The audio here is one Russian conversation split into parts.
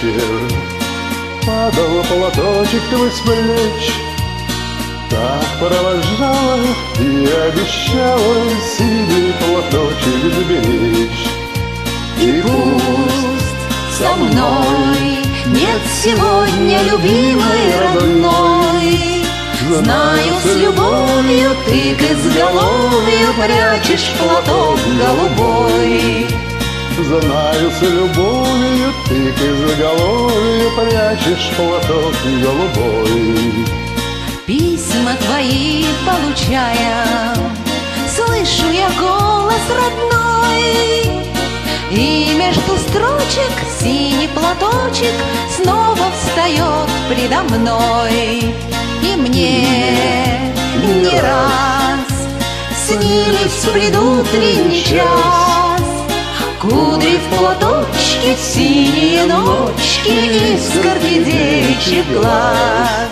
платочке Падал платочек твой с плеч Так провожала и обещала Синий платочек сберечь. И пусть со мной нет сегодня любимой родной. Знаю, с любовью ты к изголовью Прячешь платок голубой Знаю, с любовью ты к изголовью Прячешь платок голубой. Письма твои получая Слышу я голос родной. И между строчек синий платочек Снова встает предо мной. И мне не раз Снились в предутренний час в платочке, синие ночки Искорки девичьих глаз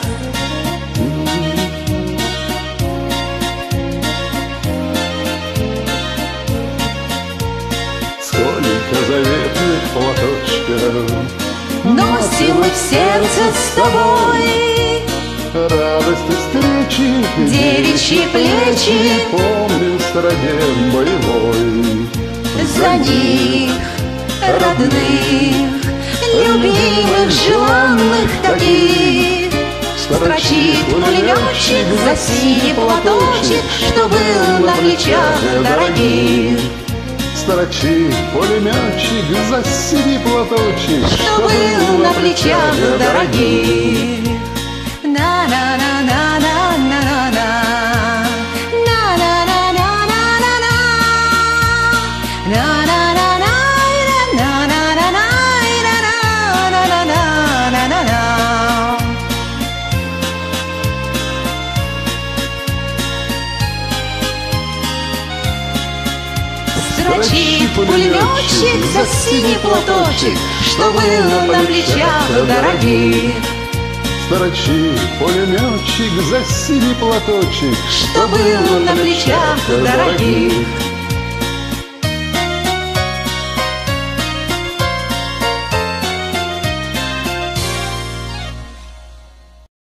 Сколько заветных платочков. Носим мы в сердце с тобой. Радости встречи Девичьи плечи. Помним строген боевой. За них родных Любимых, желанных таких. Строчит пулеметчик за синий платочек Что был на плечах дорогих. Строчи пулеметчик за синий платочек Что был на плечах дорогих Строчит пулеметчик за синий платочек Что был на плечах дорогих Строчи пулеметчик за синий платочек Что был на плечах дорогих